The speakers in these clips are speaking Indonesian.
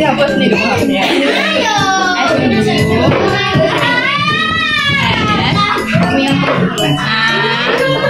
Dihapus nih dong hapusnya. Ayo. Kamu Ayo. Ayo.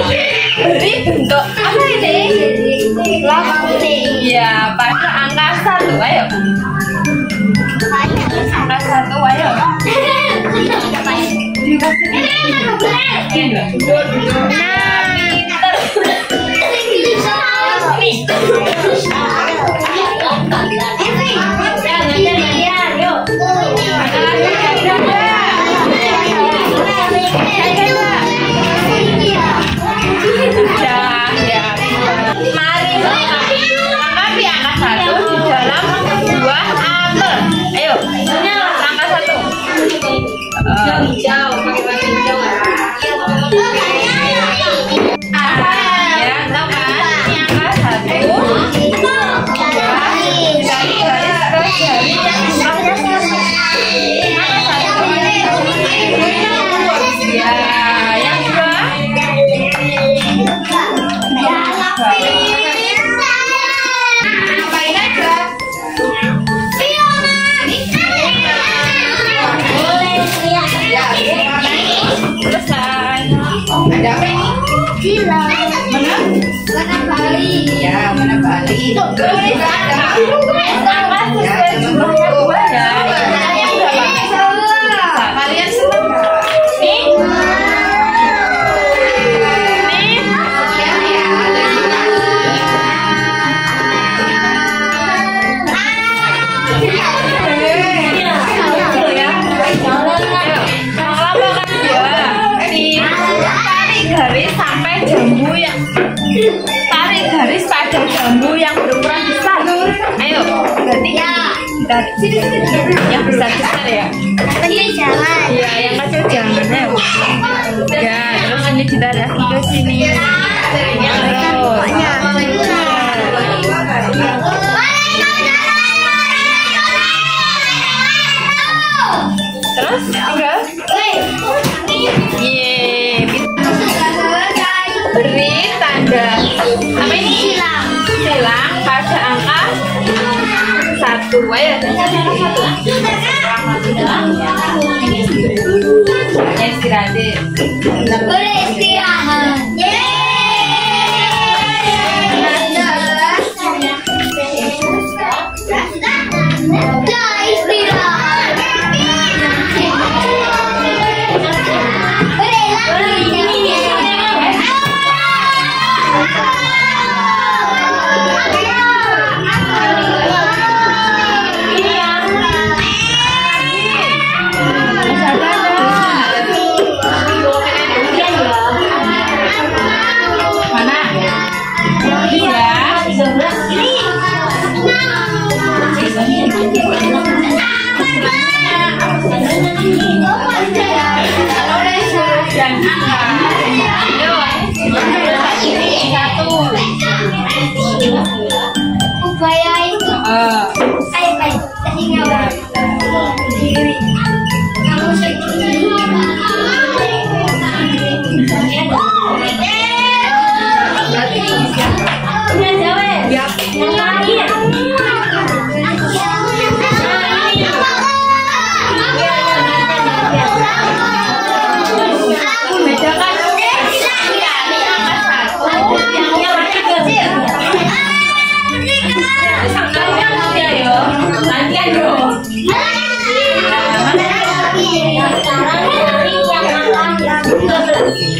bentuk apa ini? Ya, pada angka satu, ayo. Angka satu, ayo. Ya, Ya, mana Bali? Tulis angka sesuai jumlahnya dua ya. Yang berapa? Yang besar besar ya. Iya, yang kecil jangan ayo. Ya, terus ini ditarik lagi ke sini. Satu. Ayo, satu. Ya, istirahat. sendiri kamu sendiri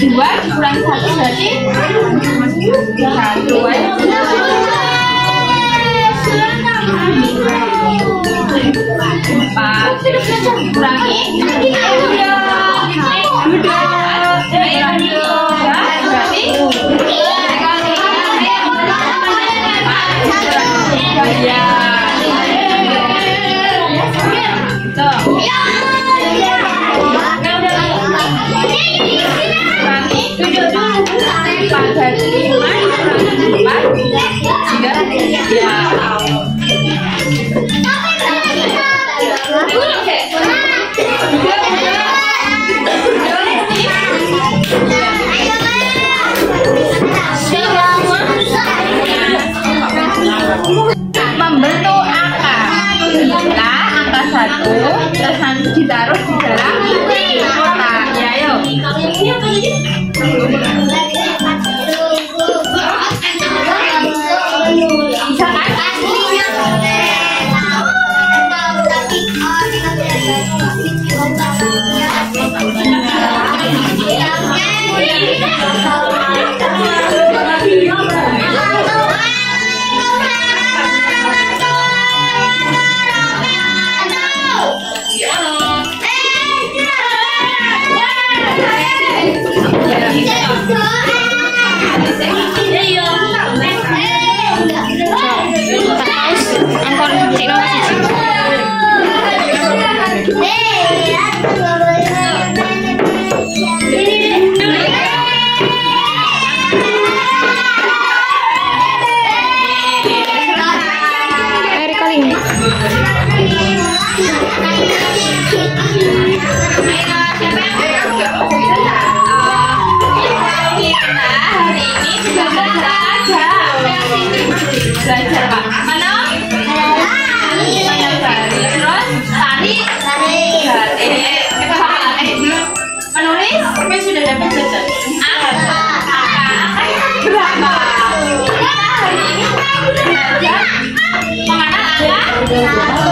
dua kurang satu berarti? Satu lingkungan lingkungan sehingga ya gambar belajar pak terus tari kita sudah dapat jajan berapa